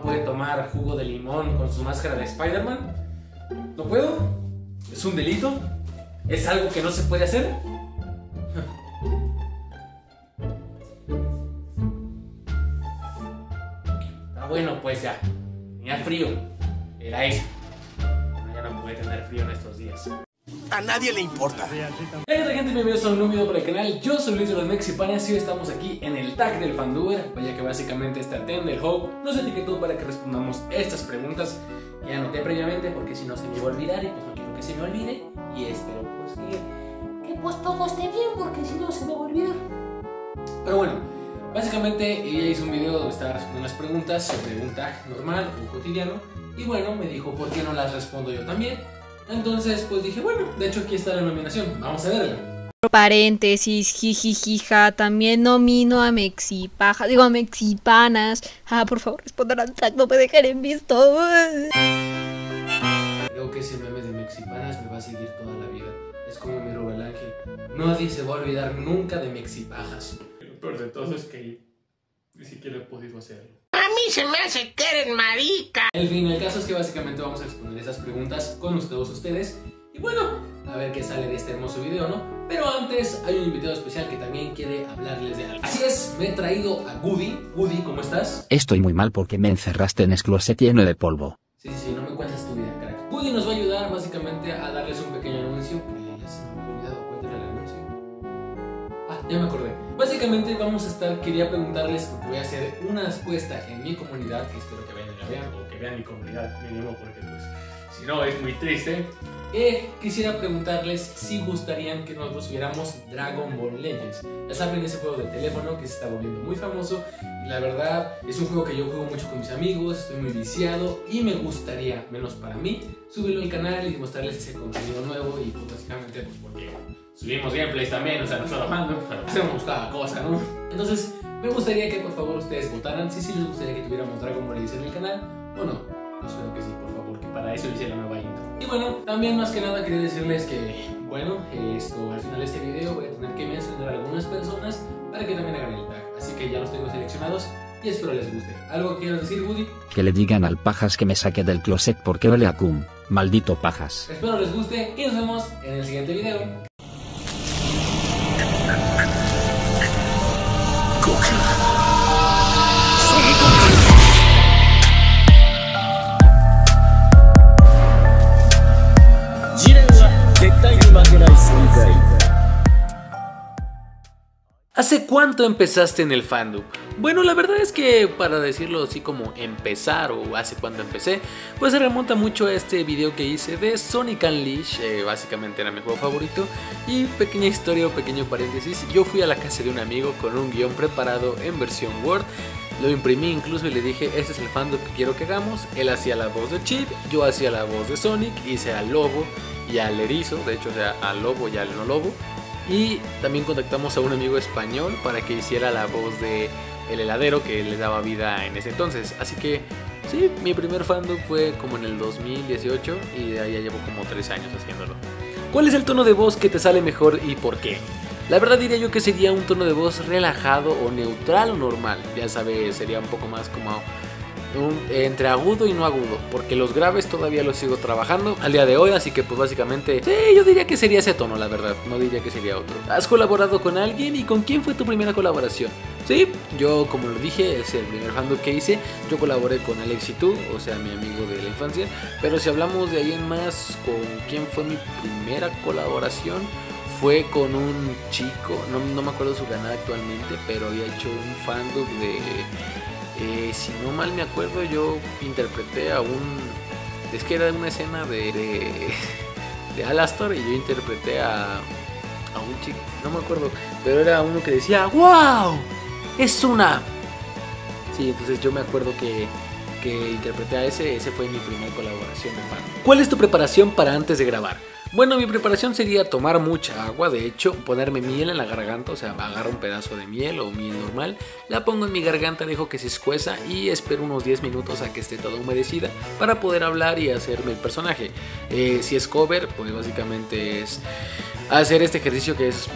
puede tomar jugo de limón con su máscara de Spider-Man? ¿No puedo? ¿Es un delito? ¿Es algo que no se puede hacer? Ah, bueno, pues ya. Tenía frío. Era eso. Ya no puede tener frío en estos días. A nadie le importa. Hey, otra gente, bienvenidos a un nuevo video para el canal. Yo soy Luis de los Mexipanas y hoy estamos aquí en el tag del Fanduber. Vaya que básicamente este Tender Hope nos etiquetó para que respondamos estas preguntas que anoté previamente porque si no se me iba a olvidar y pues no quiero que se me olvide. Y espero pues que, pues todo esté bien porque si no se me va a olvidar. Pero bueno, básicamente ella hizo un video donde estaba respondiendo las preguntas sobre un tag normal o cotidiano. Y bueno, me dijo, ¿por qué no las respondo yo también? Entonces, pues dije, bueno, de hecho aquí está la nominación, vamos a verla. Paréntesis, jijijija, también nomino a Mexipaja, digo a Mexipanas. Ah, por favor, respondan al tag, no me dejen en visto. Creo que ese meme de Mexipanas me va a seguir toda la vida. Es como mi Rubel Ángel. Nadie se va a olvidar nunca de Mexipajas. Lo peor de todo es que ni siquiera he podido hacerlo. A mí se me hace que eres marica. En fin, el caso es que básicamente vamos a responder esas preguntas con todos ustedes. Y bueno, a ver qué sale de este hermoso video, ¿no? Pero antes hay un invitado especial que también quiere hablarles de algo. Así es, me he traído a Woody. Woody, ¿cómo estás? Estoy muy mal porque me encerraste en el closet lleno de polvo. Sí, sí, sí, no me cuentas tu vida, crack. Woody nos va a ayudar básicamente a darles un pequeño anuncio. Ya se me había olvidado era el anuncio. Ah, ya me acordé. Básicamente vamos a estar, quería preguntarles, porque voy a hacer una encuesta en mi comunidad, que espero que vayan y la vean, o que vean mi comunidad mínimo, porque pues si no es muy triste. Eh, quisiera preguntarles si gustarían que nosotros viéramos Dragon Ball Legends. Ya saben, ese juego de teléfono que se está volviendo muy famoso y la verdad es un juego que yo juego mucho con mis amigos, estoy muy viciado y me gustaría, menos para mí, subirlo al canal y mostrarles ese contenido nuevo y pues básicamente pues porque subimos gameplays también, o sea, no solo mando, pero hacemos cada cosa, ¿no? Entonces, me gustaría que por favor ustedes votaran si sí les gustaría que tuviéramos Dragon Ball Legends en el canal o no. Yo espero que sí, por favor, que para eso hice la nueva intro. Y bueno, también más que nada quería decirles que, bueno, esto al final de este video voy a tener que mencionar a algunas personas para que también hagan el tag. Así que ya los tengo seleccionados y espero les guste. ¿Algo que quieras decir, Woody? Que le digan al pajas que me saque del closet porque huele a cum. Maldito pajas. Espero les guste y nos vemos en el siguiente video. ¿Hace cuánto empezaste en el fandom? Bueno, la verdad es que para decirlo así como empezar o hace cuánto empecé, pues se remonta mucho a este video que hice de Sonic Unleashed, eh, básicamente era mi juego favorito. Y pequeña historia o pequeño paréntesis, yo fui a la casa de un amigo con un guion preparado en versión Word. Lo imprimí incluso y le dije, este es el fandom que quiero que hagamos. Él hacía la voz de Chip, yo hacía la voz de Sonic, hice al lobo y al erizo, de hecho o sea al lobo y al no lobo. Y también contactamos a un amigo español para que hiciera la voz de el heladero que le daba vida en ese entonces. Así que sí, mi primer fandom fue como en el 2018 y de ahí ya llevo como 3 años haciéndolo. ¿Cuál es el tono de voz que te sale mejor y por qué? La verdad diría yo que sería un tono de voz relajado o neutral o normal. Ya sabes, sería un poco más como un, entre agudo y no agudo, porque los graves todavía los sigo trabajando al día de hoy, así que pues básicamente, sí, yo diría que sería ese tono, la verdad, no diría que sería otro. ¿Has colaborado con alguien y con quién fue tu primera colaboración? Sí, yo como lo dije, es el primer fandom que hice, yo colaboré con Alex y tú, o sea, mi amigo de la infancia, pero si hablamos de ahí en más, ¿con quién fue mi primera colaboración? Fue con un chico, no, no me acuerdo su canal actualmente, pero había hecho un fandom de eh, si no mal me acuerdo, yo interpreté a un. Es que era una escena de. de, Alastor y yo interpreté a. a un chico. No me acuerdo. Pero era uno que decía: ¡Wow! ¡Es una! Sí, entonces yo me acuerdo que. Que interpreté a ese, ese fue mi primera colaboración de fan. ¿Cuál es tu preparación para antes de grabar? Bueno, mi preparación sería tomar mucha agua, de hecho, ponerme miel en la garganta, o sea, agarro un pedazo de miel o miel normal, la pongo en mi garganta, dejo que se escueza y espero unos 10 minutos a que esté toda humedecida para poder hablar y hacerme el personaje. Eh, si es cover, pues básicamente es hacer este ejercicio que es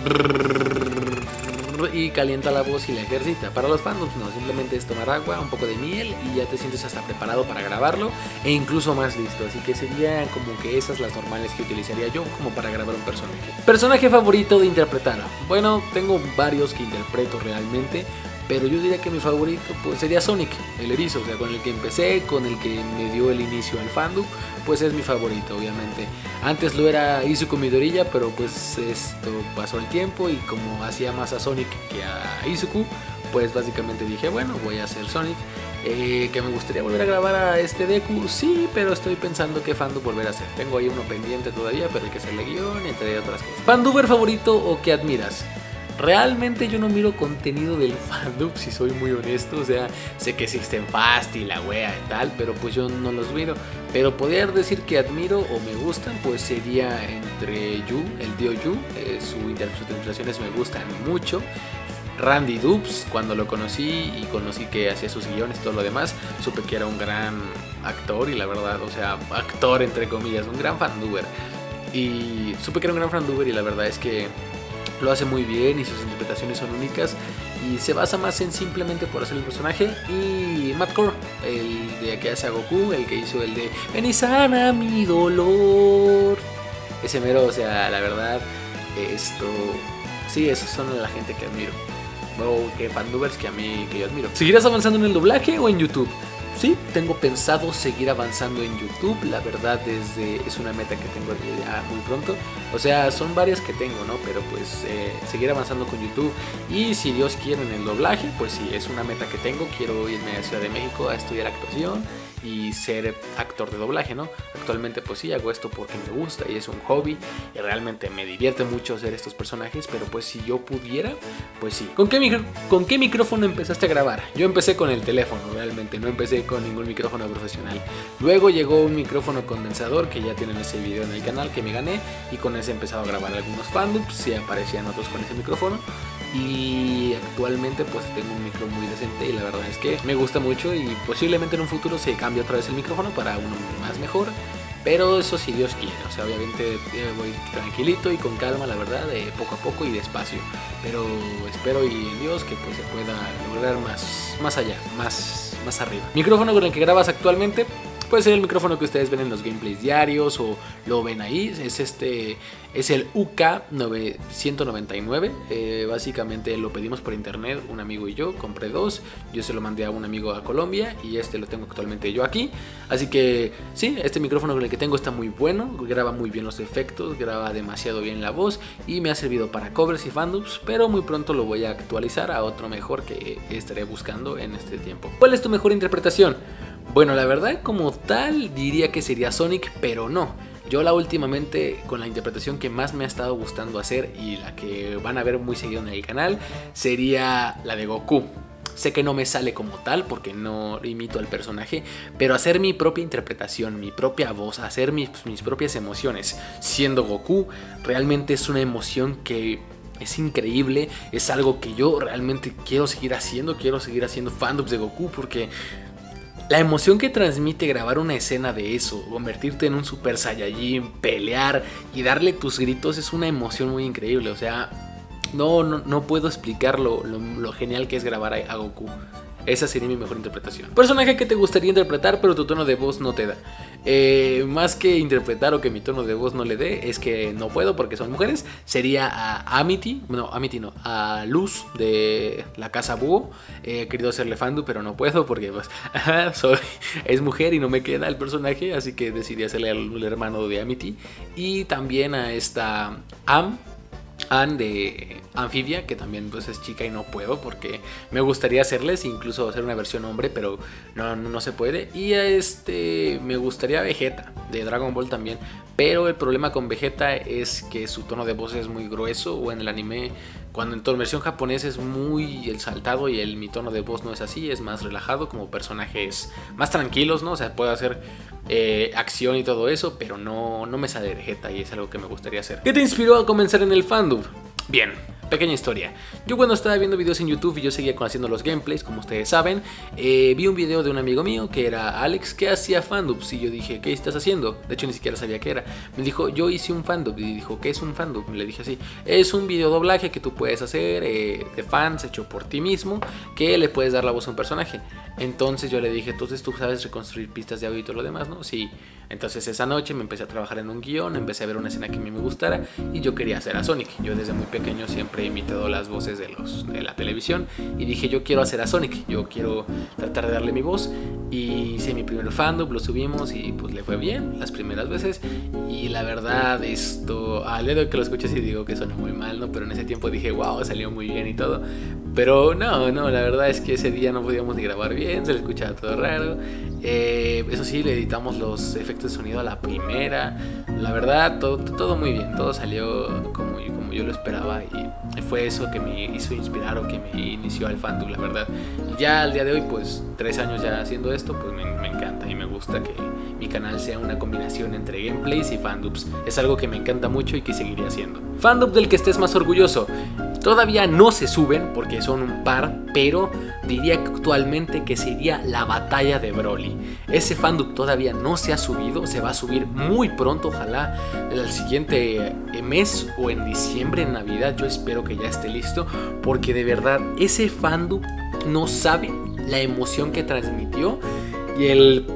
y calienta la voz y la ejercita. Para los fans no, simplemente es tomar agua, un poco de miel y ya te sientes hasta preparado para grabarlo e incluso más listo. Así que serían como que esas las normales que utilizaría yo como para grabar un personaje. Personaje favorito de interpretar. Bueno, tengo varios que interpreto realmente. Pero yo diría que mi favorito pues, sería Sonic, el erizo, o sea, con el que empecé, con el que me dio el inicio al fandom, pues es mi favorito, obviamente. Antes lo era Izuku Midoriya, pero pues esto pasó el tiempo y como hacía más a Sonic que a Izuku, pues básicamente dije, bueno, voy a hacer Sonic. Eh, que me gustaría volver a grabar a este Deku, sí, pero estoy pensando qué fandom volver a hacer. Tengo ahí uno pendiente todavía, pero hay que hacerle guion, entre otras cosas. ¿Fanduber favorito o que admiras? Realmente yo no miro contenido del fandom, si soy muy honesto. O sea, sé que existen Fast y la wea y tal, pero pues yo no los miro. Pero poder decir que admiro o me gustan, pues sería entre Yu, el tío Yu. Eh, su sus interpretaciones me gustan mucho. Randy Dubs, cuando lo conocí y conocí que hacía sus guiones y todo lo demás, supe que era un gran actor y la verdad, o sea, actor entre comillas, un gran fanduber. Y supe que era un gran fanduber y la verdad es que lo hace muy bien y sus interpretaciones son únicas y se basa más en simplemente por hacer el personaje y Matt Core, el de que hace a Goku, el que hizo el de Ven y sana mi dolor. Ese mero, o sea, la verdad, esto sí, esos son la gente que admiro. O que fandubers que a mí que yo admiro. ¿Seguirás avanzando en el doblaje o en YouTube? Sí, tengo pensado seguir avanzando en YouTube. La verdad desde es una meta que tengo ya muy pronto. O sea, son varias que tengo, ¿no? Pero pues eh, seguir avanzando con YouTube. Y si Dios quiere en el doblaje, pues sí, es una meta que tengo. Quiero irme a Ciudad de México a estudiar actuación y ser actor de doblaje, ¿no? Actualmente pues sí, hago esto porque me gusta y es un hobby y realmente me divierte mucho hacer estos personajes, pero pues si yo pudiera, pues sí. ¿Con qué, ¿Con qué micrófono empezaste a grabar? Yo empecé con el teléfono, realmente, no empecé con ningún micrófono profesional. Luego llegó un micrófono condensador que ya tienen ese video en el canal que me gané y con ese he empezado a grabar algunos fandoms y aparecían otros con ese micrófono y actualmente pues tengo un micro muy decente y la verdad es que me gusta mucho y posiblemente en un futuro se cambie otra vez el micrófono para uno más mejor. Pero eso si Dios quiere, o sea, obviamente eh, voy tranquilito y con calma, la verdad, de poco a poco y despacio. Pero espero y en Dios que pues se pueda lograr más, más allá, más, más arriba. Micrófono con el que grabas actualmente, Puede ser el micrófono que ustedes ven en los gameplays diarios o lo ven ahí. Es este, es el UK999. Eh, básicamente lo pedimos por internet, un amigo y yo. Compré dos. Yo se lo mandé a un amigo a Colombia y este lo tengo actualmente yo aquí. Así que sí, este micrófono que tengo está muy bueno. Graba muy bien los efectos, graba demasiado bien la voz y me ha servido para covers y fandoms. Pero muy pronto lo voy a actualizar a otro mejor que estaré buscando en este tiempo. ¿Cuál es tu mejor interpretación? Bueno, la verdad como tal diría que sería Sonic, pero no. Yo la últimamente con la interpretación que más me ha estado gustando hacer y la que van a ver muy seguido en el canal sería la de Goku. Sé que no me sale como tal porque no imito al personaje, pero hacer mi propia interpretación, mi propia voz, hacer mis, mis propias emociones siendo Goku, realmente es una emoción que es increíble, es algo que yo realmente quiero seguir haciendo, quiero seguir haciendo fandoms de Goku porque la emoción que transmite grabar una escena de eso, convertirte en un Super Saiyajin, pelear y darle tus gritos es una emoción muy increíble. O sea, no, no, puedo explicar lo, lo, genial que es grabar a Goku. Esa sería mi mejor interpretación. Personaje que te gustaría interpretar, pero tu tono de voz no te da. Eh, más que interpretar o que mi tono de voz no le dé, es que no puedo porque son mujeres. Sería a Amity, no, Amity no, a Luz de la casa Búho. He querido hacerle fandu, pero no puedo porque pues, soy, es mujer y no me queda el personaje, así que decidí hacerle al hermano de Amity. Y también a esta Am Anne de Anfibia, que también pues es chica y no puedo porque me gustaría hacerles, incluso hacer una versión hombre, pero no, no, se puede. Y a este me gustaría Vegeta, de Dragon Ball también, pero el problema con Vegeta es que su tono de voz es muy grueso o en el anime cuando en tu versión japonesa es muy exaltado y el mi tono de voz no es así, es más relajado, como personajes más tranquilos, ¿no? O sea, puedo hacer eh, acción y todo eso, pero no, no me sale de Vegeta y es algo que me gustaría hacer. ¿Qué te inspiró a comenzar en el fandom? Bien, pequeña historia. Yo cuando estaba viendo videos en YouTube y yo seguía haciendo los gameplays, como ustedes saben, eh, vi un video de un amigo mío que era Alex que hacía fandubs y yo dije, ¿qué estás haciendo? De hecho ni siquiera sabía qué era. Me dijo, yo hice un fandub y dijo, ¿qué es un fandub? Le dije así, es un video doblaje que tú puedes hacer eh, de fans hecho por ti mismo, que le puedes dar la voz a un personaje. Entonces yo le dije, entonces tú sabes reconstruir pistas de audio y todo lo demás, ¿no? Sí. Entonces esa noche me empecé a trabajar en un guion, empecé a ver una escena que a mí me gustara y yo quería hacer a Sonic. Yo desde muy pequeño siempre he imitado las voces de, los, de la televisión y dije yo quiero hacer a Sonic, yo quiero tratar de darle mi voz y hice mi primer fandom, lo subimos y pues le fue bien las primeras veces y la verdad esto, al dedo que lo escuchas y digo que suena muy mal, ¿no? Pero en ese tiempo dije wow, salió muy bien y todo. Pero no, no, la verdad es que ese día no podíamos ni grabar bien, se le escuchaba todo raro. Eh, eso sí, le editamos los efectos de sonido a la primera. La verdad, todo, todo muy bien, todo salió como, yo lo esperaba y fue eso que me hizo inspirar o que me inició al fandom, la verdad. Y ya al día de hoy, pues tres años ya haciendo esto, pues me, me encanta y me gusta que mi canal sea una combinación entre gameplays y fandubs. Es algo que me encanta mucho y que seguiré haciendo. Fandub del que estés más orgulloso. Todavía no se suben porque son un par, pero diría que actualmente que sería la batalla de Broly. Ese fandub todavía no se ha subido, se va a subir muy pronto, ojalá el siguiente mes o en diciembre, en Navidad, yo espero que ya esté listo, porque de verdad ese fandub no sabe la emoción que transmitió y el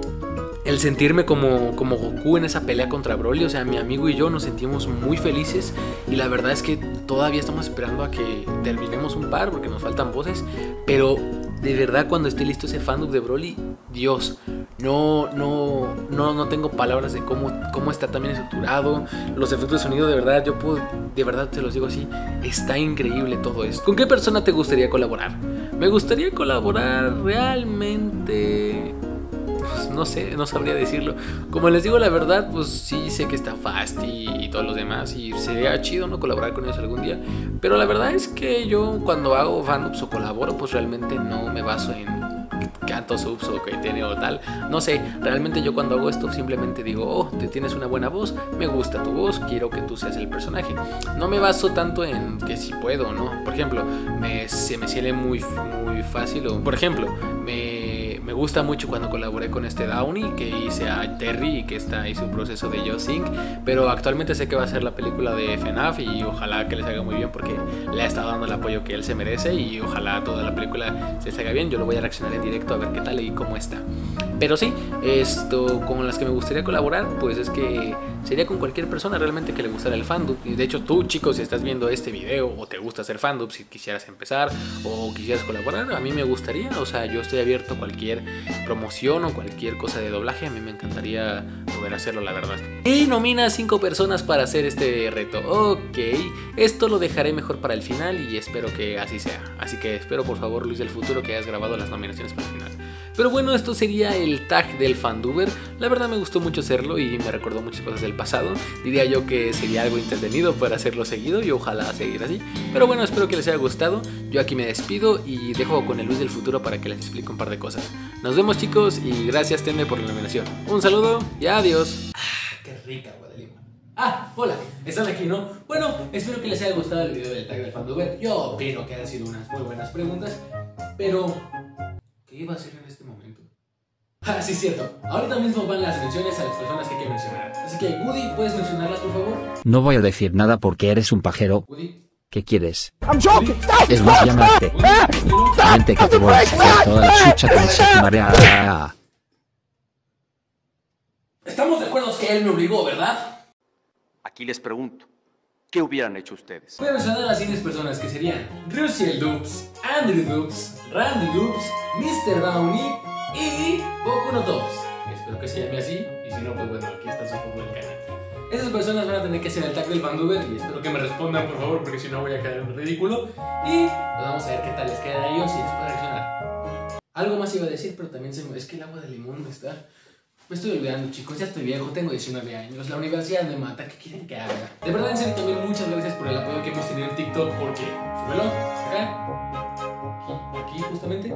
el sentirme como, como Goku en esa pelea contra Broly. O sea, mi amigo y yo nos sentimos muy felices. Y la verdad es que todavía estamos esperando a que terminemos un par porque nos faltan voces. Pero de verdad, cuando esté listo ese fandom de Broly, Dios, no, no, no, no tengo palabras de cómo, cómo está también estructurado. Los efectos de sonido, de verdad, yo puedo, de verdad te los digo así, está increíble todo esto. ¿Con qué persona te gustaría colaborar? Me gustaría colaborar realmente no sé, no sabría decirlo. Como les digo la verdad, pues sí sé que está Fasti y todos los demás y sería chido no colaborar con ellos algún día. Pero la verdad es que yo cuando hago fanups o colaboro, pues realmente no me baso en canto subs o que tiene o tal. No sé, realmente yo cuando hago esto simplemente digo, oh, te tienes una buena voz, me gusta tu voz, quiero que tú seas el personaje. No me baso tanto en que si puedo o no. Por ejemplo, me, se me sale muy, muy fácil o, por ejemplo, me me gusta mucho cuando colaboré con este Downey que hice a Terry y que está ahí su proceso de Yo. Pero actualmente sé que va a ser la película de FNAF y ojalá que les haga muy bien porque le ha estado dando el apoyo que él se merece y ojalá toda la película se les haga bien. Yo lo voy a reaccionar en directo a ver qué tal y cómo está. Pero sí, esto con las que me gustaría colaborar, pues es que sería con cualquier persona realmente que le gustara el fandub. Y de hecho tú, chicos, si estás viendo este video o te gusta hacer fandub, si quisieras empezar o quisieras colaborar, a mí me gustaría. O sea, yo estoy abierto a cualquier promoción o cualquier cosa de doblaje. A mí me encantaría poder hacerlo, la verdad. Y nomina a 5 personas para hacer este reto. Ok, esto lo dejaré mejor para el final y espero que así sea. Así que espero por favor, Luis del futuro, que hayas grabado las nominaciones para el final. Pero bueno, esto sería el tag del fanduber. La verdad me gustó mucho hacerlo y me recordó muchas cosas del pasado. Diría yo que sería algo entretenido para hacerlo seguido y ojalá seguir así. Pero bueno, espero que les haya gustado. Yo aquí me despido y dejo con el Luis del futuro para que les explique un par de cosas. Nos vemos chicos y gracias Teme por la nominación. Un saludo y adiós. Ah, qué rica agua. Ah, hola, están aquí, ¿no? Bueno, espero que les haya gustado el video del tag del fanduber. Yo opino que han sido unas muy buenas preguntas, pero ¿qué iba a momento? Ah, sí, cierto. Ahorita mismo van las menciones a las personas que hay que mencionar. Así que, Woody, ¿puedes mencionarlas, por favor? No voy a decir nada porque eres un pajero. Woody. ¿Qué quieres? I'm joking. Es más llamarte. Vente que te voy a sacar toda la chucha que me sacumaré a... Estamos de acuerdo que él me obligó, ¿verdad? Aquí les pregunto, ¿qué hubieran hecho ustedes? Voy a mencionar a las siguientes personas que serían Russell Dubs, Andrew Dubs, Randy Dubs, Mr. Downey y Boku no Tops. Espero que se llame así y si no, pues bueno, aquí está su foto del canal. Esas personas van a tener que hacer el tag del fanduber y espero que me respondan por favor porque si no voy a quedar en ridículo. Y pues vamos a ver qué tal les queda a ellos y les puedo reaccionar. Algo más iba a decir, pero también se me... es que el agua de limón me está... Me estoy olvidando, chicos, ya estoy viejo, tengo 19 años, la universidad me mata, ¿qué quieren que haga? De verdad, en serio, también muchas gracias por el apoyo que hemos tenido en TikTok, porque, súbelo, acá, aquí, justamente,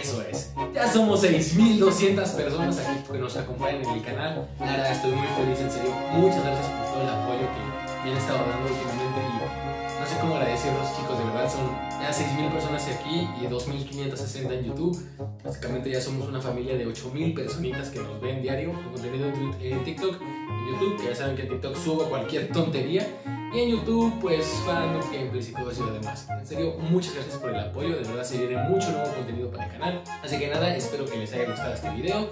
eso es. Ya somos 6.200 personas aquí que nos acompañan en el canal, la verdad estoy muy feliz, en serio, muchas gracias por todo el apoyo que me han estado dando últimamente. Y no sé cómo agradecer agradecidos, chicos, de verdad. Son ya 6.000 personas aquí y 2.560 en YouTube. Básicamente ya somos una familia de 8.000 personitas que nos ven diario. Con contenido en TikTok, en YouTube, que ya saben que en TikTok subo cualquier tontería. Y en YouTube, pues, fan, gameplays y todo eso y lo demás. En serio, muchas gracias por el apoyo. De verdad, se viene mucho nuevo contenido para el canal. Así que nada, espero que les haya gustado este video.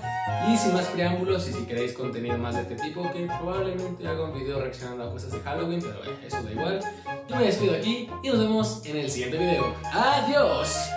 Y sin más preámbulos, y si queréis contenido más de este tipo, que probablemente haga un video reaccionando a cosas de Halloween, pero eso da igual. Yo me despido aquí y nos vemos en el siguiente video. ¡Adiós!